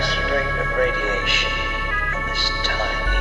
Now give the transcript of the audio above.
A you of radiation on this tiny